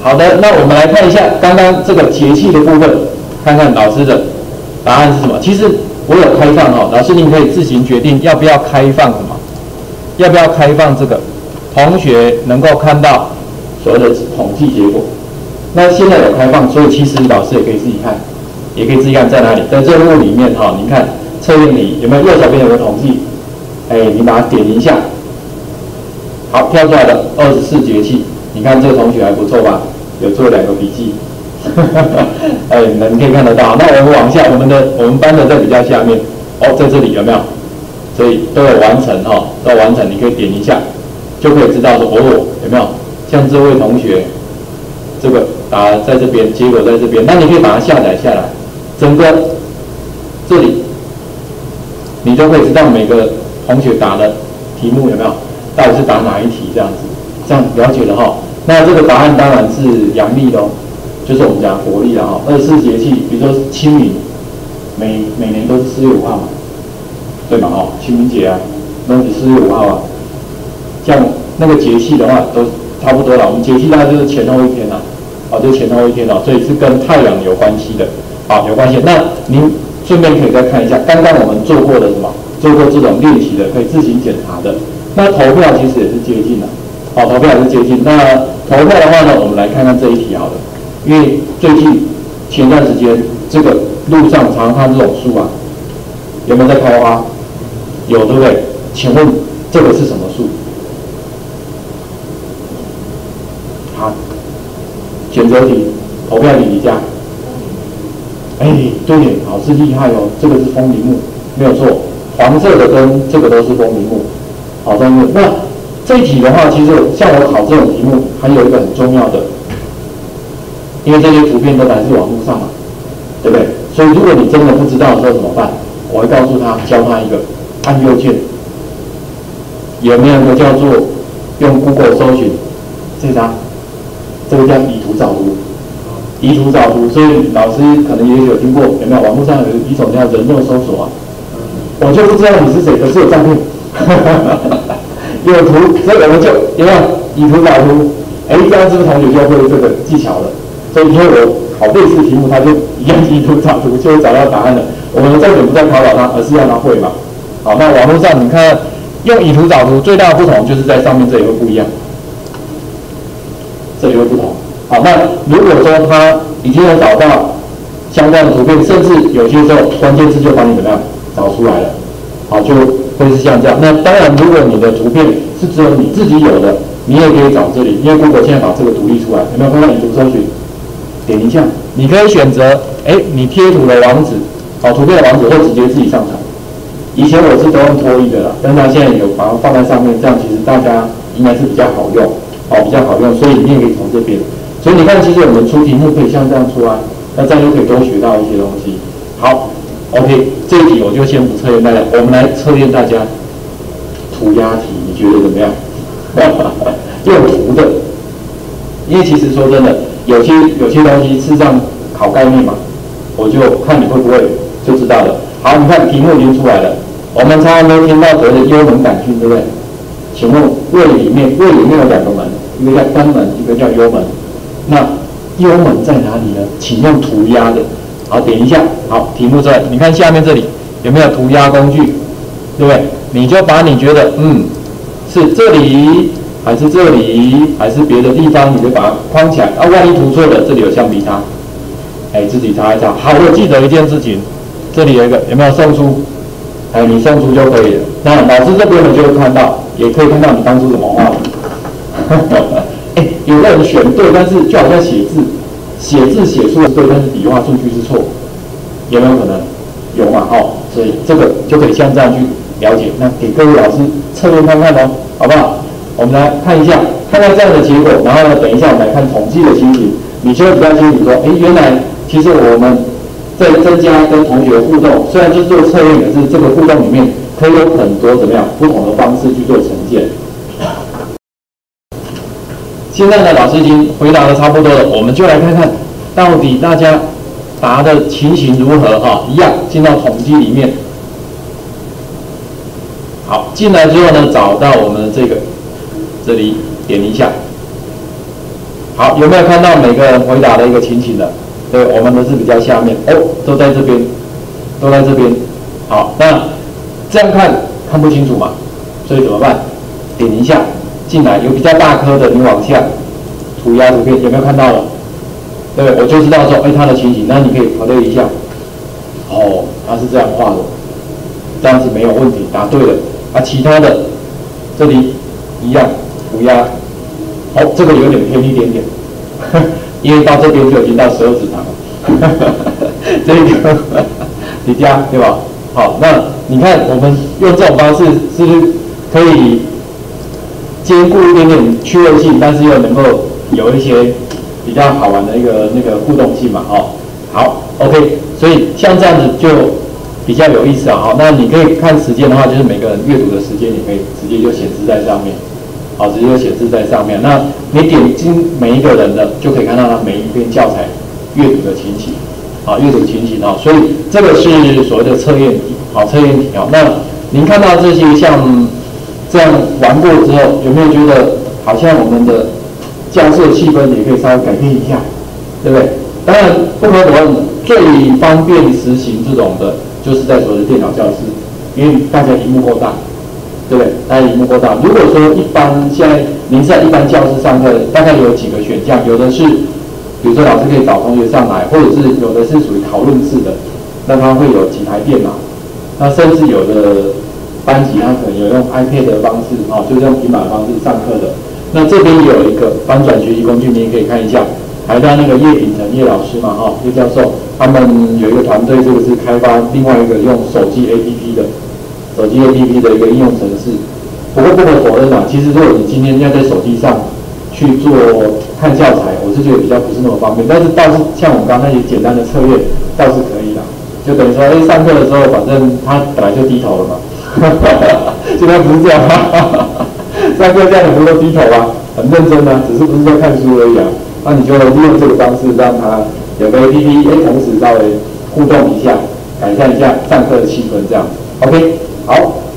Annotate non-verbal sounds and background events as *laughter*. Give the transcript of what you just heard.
好的，那我们来看一下刚刚这个节气的部分，看看老师的答案是什么。其实我有开放哦，老师您可以自行决定要不要开放什么，要不要开放这个同学能够看到所谓的统计结果。那现在有开放，所以其实老师也可以自己看，也可以自己看在哪里，在任务里面哈，你看测验里有没有右手边有个统计？哎，你把它点一下，好，跳出来的二十四节气。你看这个同学还不错吧？有做两个笔记，*laughs* 哎，能可以看得到。那我们往下，我们的我们班的在比较下面，哦，在这里有没有？所以都有完成哈，都完成，你可以点一下，就可以知道说哦，有没有？像这位同学，这个答在这边，结果在这边，那你可以把它下载下来，整个这里，你就可以知道每个同学答的题目有没有，到底是答哪一题这样子，这样了解了哈。那这个答案当然是阳历的哦，就是我们讲国历了哈。二十四节气，比如说清明，每每年都是四月五号嘛，对嘛哈？清明节啊，那是四月五号啊。像那个节气的话，都差不多了。我们节气大概就是前后一天呐，啊，就前后一天哦，所以是跟太阳有关系的，啊，有关系。那您顺便可以再看一下，刚刚我们做过的什么？做过这种练习的，可以自行检查的。那投票其实也是接近的。好，投票还是接近。那投票的话呢，我们来看看这一题好了。因为最近前段时间，这个路上常看这种树啊，有没有在开花？有，对不对？请问这个是什么树？好，选择题，投票你一下。哎，对，老师厉害哦，这个是枫林木，没有错。黄色的跟这个都是枫林木，好，枫木。那这一题的话，其实像我考这种题目，还有一个很重要的，因为这些图片都来自网络上嘛，对不对？所以如果你真的不知道的时候怎么办？我会告诉他，教他一个按右键，有没有一个叫做用 Google 搜寻这张，这个叫以图找图，以图找图。所以老师可能也有听过，有没有？网络上有一种叫人肉搜索啊，我就不知道你是谁，可是有照片。有图，所以我们就有没有以图找图？哎，这样这个同学就会这个技巧了。所以以后我考类似题目，他就一样以图找图，就会找到答案了。我们重点不在考倒他，而是让他会嘛。好，那网络上你看用以图找图最大的不同，就是在上面这里会不一样，这里会不同。好，那如果说他已经有找到相关的图片，甚至有些时候关键字就帮你怎么样找出来了，好就。会是像这样，那当然，如果你的图片是只有你自己有的，你也可以找这里，因为 Google 现在把这个独立出来，有没有看到以图搜寻？点一下，你可以选择，哎，你贴图的网址，好，图片的网址，或直接自己上传。以前我是都用拖衣的啦，但它现在有把它放在上面，这样其实大家应该是比较好用，好，比较好用，所以你也可以从这边。所以你看，其实我们出题目可以像这样出啊，那这样就可以多学到一些东西。好。OK，这一题我就先不测验大家，我们来测验大家涂鸦题，你觉得怎么样？用涂的，因为其实说真的，有些有些东西是这样考概念嘛，我就看你会不会就知道了。好，你看题目已经出来了，我们常常都听到所谓的幽门杆菌，对不对？请问胃里面胃里面有两个门，一个叫肛门，一个叫幽门。那幽门在哪里呢？请用涂鸦的。好，点一下。好，题目在，你看下面这里有没有涂鸦工具，对不对？你就把你觉得，嗯，是这里，还是这里，还是别的地方，你就把它框起来。啊，万一涂错了，这里有橡皮擦，哎，自己擦一擦。好，我记得一件事情，这里有一个，有没有送出？哎，你送出就可以了。那老师这边呢就会看到，也可以看到你当初怎么画的。哎，有的人选对，但是就好像写字。写字写出是对，但是笔画顺序是错，有没有可能？有嘛？哦，所以这个就可以像这样去了解。那给各位老师测验看看哦，好不好？我们来看一下，看到这样的结果，然后呢，等一下我们来看统计的情形，你就会比较清楚说，哎，原来其实我们在增加跟同学互动，虽然是做测验，可是这个互动里面可以有很多怎么样不同的方式去做呈现。现在呢，老师已经回答的差不多了，我们就来看看到底大家答的情形如何哈。一样进到统计里面，好，进来之后呢，找到我们这个这里点一下，好，有没有看到每个人回答的一个情形的？对，我们的是比较下面哦，都在这边，都在这边。好，那这样看看不清楚嘛？所以怎么办？点一下进来，有比较大颗的，你往下涂鸦图片，有没有看到了？对，我就知道说，哎，它的情形，那你可以核对一下。哦，它是这样画的，这样子没有问题，答对了。啊，其他的这里一样涂鸦，好，这个有点偏一点点，*laughs* 因为到这边就已经到十二指肠了。*laughs* 这个 *laughs* 叠加对吧？好，那你看我们用这种方式是不是可以兼顾一点点趣味性，但是又能够有一些比较好玩的一个那个互动性嘛？哦，好，OK，所以像这样子就比较有意思啊。好，那你可以看时间的话，就是每个人阅读的时间，你可以直接就显示在上面，好，直接就显示在上面。那你点进每一个人的，就可以看到他每一篇教材阅读的情形。啊，阅读情形啊，所以这个是所谓的测验题，好，测验题啊。那您看到这些像这样玩过之后，有没有觉得好像我们的教室气氛也可以稍微改变一下，对不对？当然不可否认，最方便实行这种的，就是在所谓的电脑教室，因为大家屏幕够大，对不对？大家屏幕够大。如果说一般现在您在一般教室上课，大概有几个选项，有的是。比如说，老师可以找同学上来，或者是有的是属于讨论式的，那他会有几台电脑，那甚至有的班级他可能有用 iPad 的方式，啊，就是用平板方式上课的。那这边也有一个翻转学习工具，你也可以看一下，台大那个叶秉成叶老师嘛，哈，叶教授，他们有一个团队，这个是开发另外一个用手机 APP 的，手机 APP 的一个应用程式。不过不可否认啊，其实如果你今天要在手机上，去做看教材，我是觉得比较不是那么方便，但是倒是像我们刚刚那些简单的测验倒是可以的，就等于说，哎，上课的时候反正他本来就低头了嘛，哈哈现在不是这样，*laughs* 上课这样不都低头啊，很认真啊，只是不是在看书而已啊，那你就利用这个方式让他有个 A P P，哎，同时稍微互动一下，改善一下上课的气氛，这样，OK，好。